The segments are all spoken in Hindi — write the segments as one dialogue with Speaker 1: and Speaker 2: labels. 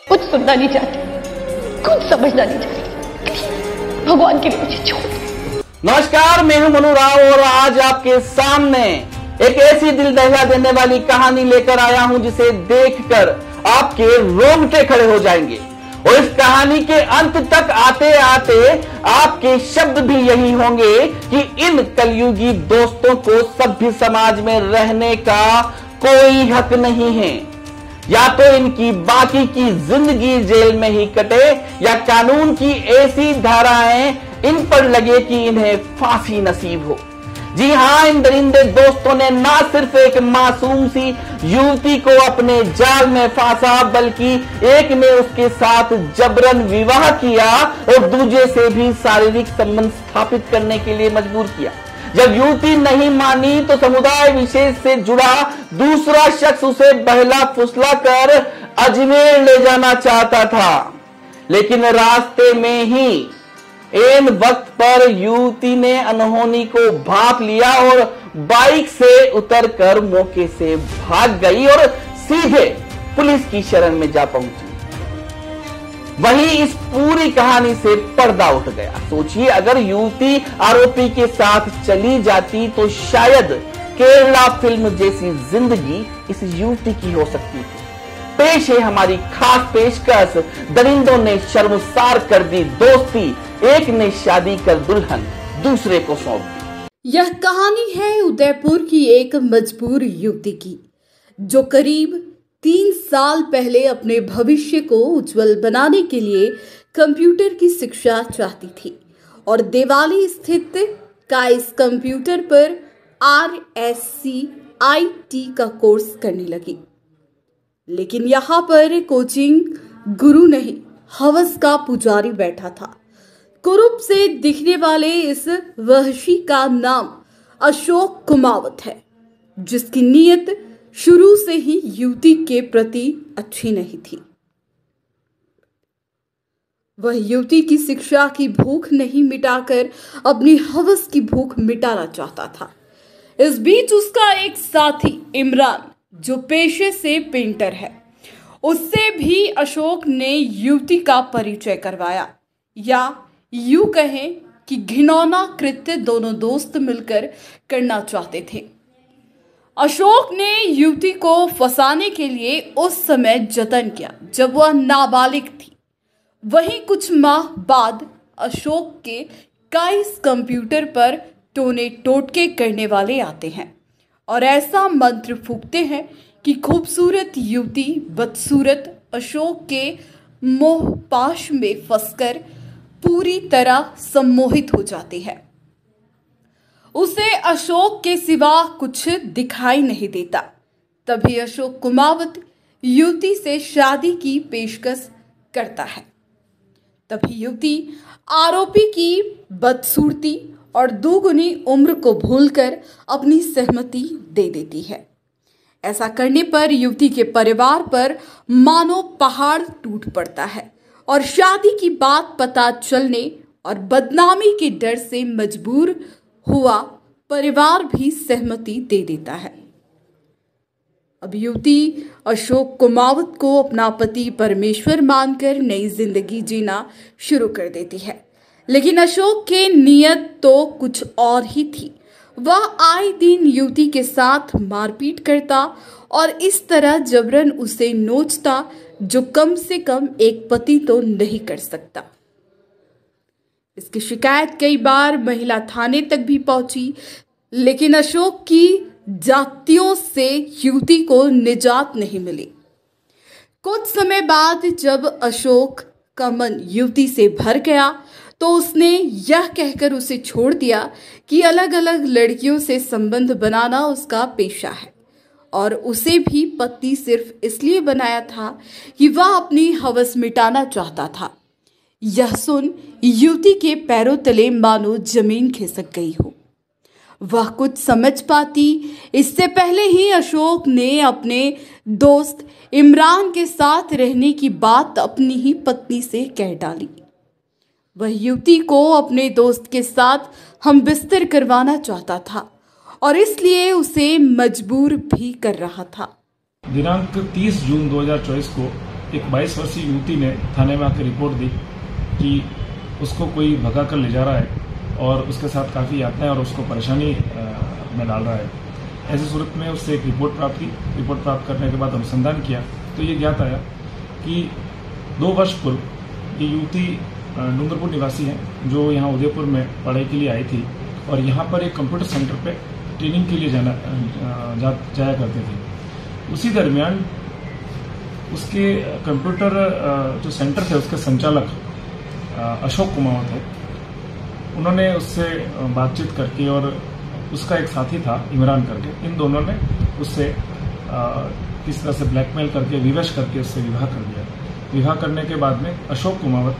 Speaker 1: कुछ सुनना नहीं चाहती। कुछ समझना नहीं चाहती। भगवान के लिए मुझे छोड़
Speaker 2: नमस्कार, मैं हूँ मनु राव और आज आपके सामने एक ऐसी दिल दहला देने वाली कहानी लेकर आया हूँ, जिसे देखकर आपके रोंगटे खड़े हो जाएँगे। और इस कहानी के अंत तक आते आते आपके शब्द भी यही होंगे कि इन कलयुगी दोस्तों को सभ्य समाज में रहने का कोई हक नहीं है। या तो इनकी बाकी की ज़िंदगी जेल में ही कटे, या कानून की ऐसी धाराएँ इन पर लगे कि इन्हें फांसी नसीब हो। जी हाँ, इन दरिंदे दोस्तों ने ना सिर्फ़ एक मासूम सी युवती को अपने जाल में फांसा, बल्कि एक ने उसके साथ जबरन विवाह किया और दूसरे से भी शारीरिक संबंध स्थापित करने के लिए मजबूर किया। जब युवती नहीं मानी तो समुदाय विशेष से जुड़ा दूसरा शख्स उसे बहला फुसला कर अजमेर ले जाना चाहता था। लेकिन रास्ते में ही एन वक्त पर युवती ने अनहोनी को भाप लिया और बाइक से उतरकर मौके से भाग गई और सीधे पुलिस की शरण में जा पहुँची। वहीं इस पूरी कहानी से पर्दा उठ गया। सोचिए, अगर युवती आरोपी के साथ चली जाती तो शायद केरला फ़िल्म जैसी ज़िंदगी इस युवती की हो सकती थी। पेश है हमारी खास पेशकश। दरिंदों ने शर्मसार कर दी दोस्ती। एक ने शादी कर दुल्हन, दूसरे को सौंप दी।
Speaker 3: यह कहानी है उदयपुर की एक मजबूर युवती की, जो करीब तीन साल पहले अपने भविष्य को उज्जवल बनाने के लिए कंप्यूटर की शिक्षा चाहती थी। और देवाली स्थित काइस कंप्यूटर पर R S C I T का कोर्स करने लगी। लेकिन यहाँ पर कोचिंग गुरु नहीं, हवस का पुजारी बैठा था। कुरूप से दिखने वाले इस वहशी का नाम अशोक कुमावत है, जिसकी नीयत शुरू से ही युवती के प्रति अच्छी नहीं थी। वह युवती की शिक्षा की भूख नहीं मिटाकर अपनी हवस की भूख मिटाना चाहता था। इस बीच उसका एक साथी, इमरान, जो पेशे से पेंटर है, उससे भी अशोक ने युवती का परिचय करवाया। या यूँ कहें कि घिनौना कृत्य दोनों दोस्त मिलकर करना चाहते थे। अशोक ने युवती को फंसाने के लिए उस समय जतन किया, जब वह नाबालिग थी। वहीं कुछ माह बाद अशोक के काइस कंप्यूटर पर टोने टोटके करने वाले आते हैं और ऐसा मंत्र फूकते हैं कि खूबसूरत युवती, बदसूरत अशोक के मोहपाश में फंसकर पूरी तरह सम्मोहित हो जाती है। उसे अशोक के सिवा कुछ दिखाई नहीं देता। तभी अशोक कुमावत युवती से शादी की पेशकश करता है। तभी युवती आरोपी की बदसूरती और दोगुनी उम्र को भूलकर अपनी सहमति दे देती है। ऐसा करने पर युवती के परिवार पर मानो पहाड़ टूट पड़ता है और शादी की बात पता चलने और बदनामी के डर से मजबूर हुआ, परिवार भी सहमति दे देता है। अब युवती अशोक कुमावत को अपना पति परमेश्वर मानकर नई ज़िंदगी जीना शुरू कर देती है। लेकिन अशोक के नियत तो कुछ और ही थी। वह आए दिन युवती के साथ मारपीट करता और इस तरह जबरन उसे नोचता जो कम से कम एक पति तो नहीं कर सकता। इसकी शिकायत कई बार महिला थाने तक भी पहुँची, लेकिन अशोक की जातियों से युवती को निजात नहीं मिली। कुछ समय बाद जब अशोक का मन युवती से भर गया तो उसने यह कहकर उसे छोड़ दिया कि अलग अलग लड़कियों से संबंध बनाना उसका पेशा है। और उसे भी पति सिर्फ़ इसलिए बनाया था कि वह अपनी हवस मिटाना चाहता था। यह सुन युवती के पैरों तले मानो ज़मीन खिसक गई हो। वह कुछ समझ पाती, इससे पहले ही अशोक ने अपने दोस्त इमरान के साथ रहने की बात अपनी ही पत्नी से कह डाली। वह युवती को अपने दोस्त के साथ हम बिस्तर करवाना चाहता था और इसलिए उसे मजबूर भी कर रहा था।
Speaker 4: दिनांक 30 जून 2024 को एक 22 वर्षीय युवती ने थाने में आकर रिपोर्ट दी। कि उसको कोई भगा कर ले जा रहा है और उसके साथ काफ़ी यातनाएँ और उसको परेशानी में डाल रहा है। ऐसी सूरत में उससे एक रिपोर्ट प्राप्त की। रिपोर्ट प्राप्त करने के बाद अनुसंधान किया। तो ये ज्ञात आया कि दो वर्ष पूर्व ये युवती डूंगरपुर निवासी है जो यहाँ उदयपुर में पढ़ाई के लिए आई थी और यहाँ पर एक कंप्यूटर सेंटर पे ट्रेनिंग के लिए जाना जा, जाया करते थे। उसी दरमियान उसके कंप्यूटर जो सेंटर थे उसके संचालक अशोक कुमावत है उन्होंने उससे बातचीत करके और उसका एक साथी था, इमरान करके। इन दोनों ने उससे किस तरह से ब्लैकमेल करके, विवश करके उससे विवाह कर दिया। विवाह करने के बाद में अशोक कुमावत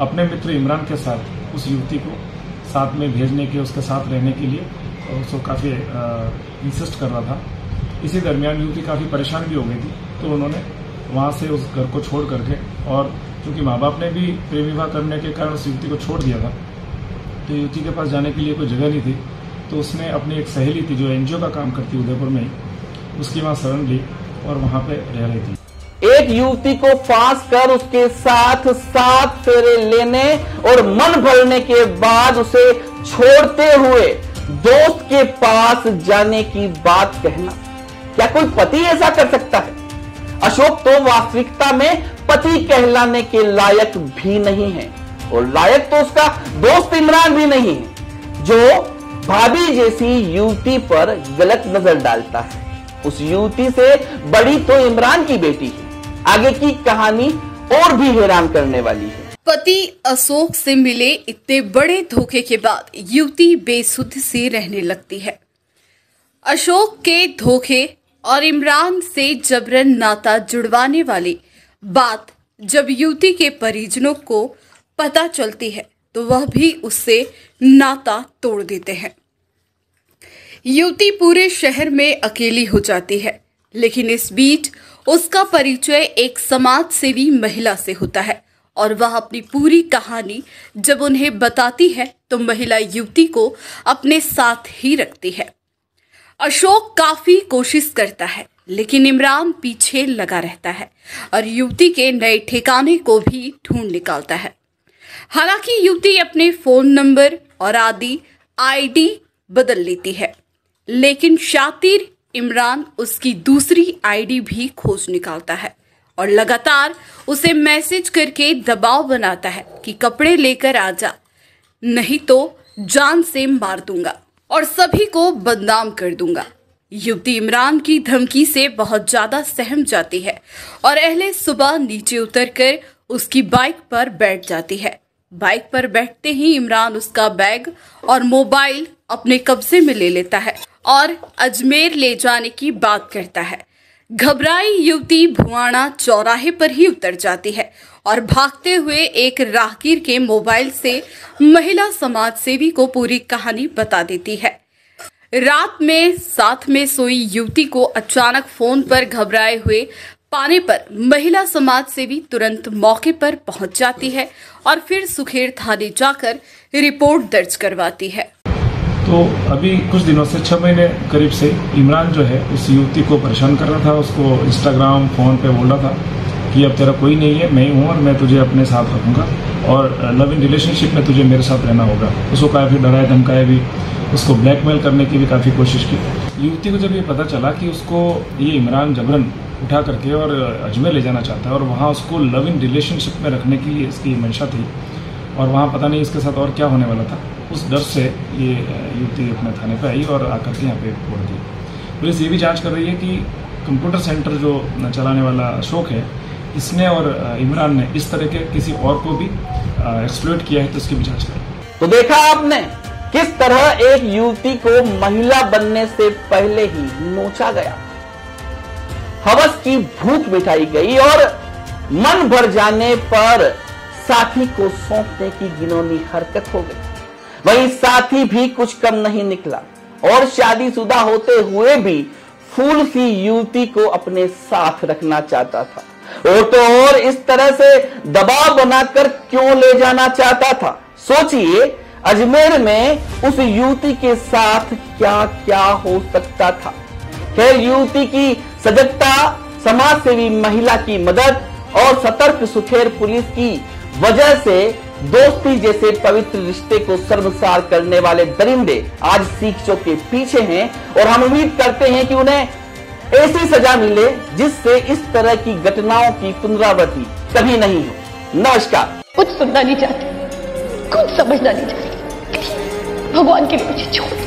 Speaker 4: अपने मित्र इमरान के साथ उस युवती को साथ में भेजने के, उसके साथ रहने के लिए उसको काफ़ी इंसिस्ट कर रहा था। इसी दरमियान युवती काफ़ी परेशान भी हो गई थी तो उन्होंने वहाँ से उस घर को छोड़ करके और चूँकि माँ बाप ने भी प्रेम विवाह करने के कारण उस युवती को छोड़ दिया था। तो युवती के पास जाने के लिए कोई जगह नहीं थी। तो उसने अपनी एक सहेली थी जो एनजीओ का काम करती उदयपुर में उसकी वहाँ शरण ली और वहाँ पे रह रही थी।
Speaker 2: एक युवती को फांस कर उसके साथ सात फेरे लेने और मन भरने के बाद उसे छोड़ते हुए दोस्त के पास जाने की बात कहना। क्या कोई पति ऐसा कर सकता है? अशोक तो वास्तविकता में पति कहलाने के लायक भी नहीं है। और लायक तो उसका दोस्त इमरान भी नहीं है, जो भाभी जैसी युवती पर गलत नज़र डालता है। उस युवती से बड़ी तो इमरान की बेटी है। आगे की कहानी और भी हैरान करने वाली है।
Speaker 3: पति अशोक से मिले इतने बड़े धोखे के बाद युवती बेसुध सी रहने लगती है। अशोक के धोखे और इमरान से जबरन नाता जुड़वाने वाली बात जब युवती के परिजनों को पता चलती है तो वह भी उससे नाता तोड़ देते हैं। युवती पूरे शहर में अकेली हो जाती है, लेकिन इस बीच उसका परिचय एक समाज सेवी महिला से होता है और वह अपनी पूरी कहानी जब उन्हें बताती है तो महिला युवती को अपने साथ ही रखती है। अशोक काफ़ी कोशिश करता है, लेकिन इमरान पीछे लगा रहता है और युवती के नए ठिकाने को भी ढूंढ निकालता है। हालाँकि युवती अपने फ़ोन नंबर और आदि आईडी बदल लेती है, लेकिन शातिर इमरान उसकी दूसरी आईडी भी खोज निकालता है और लगातार उसे मैसेज करके दबाव बनाता है कि कपड़े लेकर आ जा, नहीं तो जान से मार दूँगा। और सभी को बदनाम कर दूँगा। युवती इमरान की धमकी से बहुत ज़्यादा सहम जाती है और अहले सुबह नीचे उतरकर उसकी बाइक पर बैठ जाती है। बाइक पर बैठते ही इमरान उसका बैग और मोबाइल अपने कब्जे में ले लेता है और अजमेर ले जाने की बात करता है। घबराई युवती भुआना चौराहे पर ही उतर जाती है और भागते हुए एक राहगीर के मोबाइल से महिला समाज सेवी को पूरी कहानी बता देती है। रात में साथ में सोई युवती को अचानक फ़ोन पर घबराए हुए पाने पर महिला समाज सेवी तुरंत मौके पर पहुँच जाती है और फिर सुखेर थाने जाकर रिपोर्ट दर्ज करवाती है।
Speaker 4: तो अभी कुछ दिनों से छः महीने करीब से इमरान जो है, उस युवती को परेशान कर रहा था, उसको इंस्टाग्राम फ़ोन पे बोल रहा था कि अब तेरा कोई नहीं है, मैं ही हूँ और मैं तुझे अपने साथ रखूँगा और लव इन रिलेशनशिप में तुझे मेरे साथ रहना होगा। उसको काफ़ी डराया, धमकाया भी, उसको ब्लैकमेल करने की भी काफ़ी कोशिश की। युवती को जब ये पता चला कि उसको ये इमरान जबरन उठा करके और अजमेर ले जाना चाहता है और वहाँ उसको लव इन रिलेशनशिप में रखने की इसकी मंशा थी और वहाँ पता नहीं इसके साथ और क्या होने वाला था उस डर से ये युवती अपने थाने पे आई और आकर के यहाँ पे बोल दी। पुलिस ये भी जाँच कर रही है कि कंप्यूटर सेंटर जो चलाने वाला अशोक है, इसने और इमरान ने इस तरह के किसी और को भी एक्सप्लोइट किया है तो उसकी भी जाँच करें।
Speaker 2: तो देखा आपने, किस तरह एक युवती को महिला बनने से पहले ही नोचा गया। हवस की भूख मिटाई गई और मन भर जाने पर साथी को सौंपने की गिनौनी हरकत हो गई। वहीं साथी भी कुछ कम नहीं निकला। और शादीशुदा होते हुए भी फूल सी युवती को अपने साथ रखना चाहता था। और तो और इस तरह से दबाव बनाकर क्यों ले जाना चाहता था? सोचिए, अजमेर में उस युवती के साथ क्या क्या हो सकता था। खैर, युवती की सजगता समाज सेवी महिला की मदद और सतर्क सुखेर पुलिस की वजह से दोस्ती जैसे पवित्र रिश्ते को सर्वसार करने वाले दरिंदे आज सीख चौक के पीछे हैं और हम उम्मीद करते हैं कि उन्हें ऐसी सजा मिले जिससे इस तरह की घटनाओं की पुनरावृत्ति कभी नहीं हो। नमस्कार।
Speaker 1: कुछ सुनना नहीं चाहती। कुछ समझना नहीं चाहती। भगवान के लिए मुझे छोड़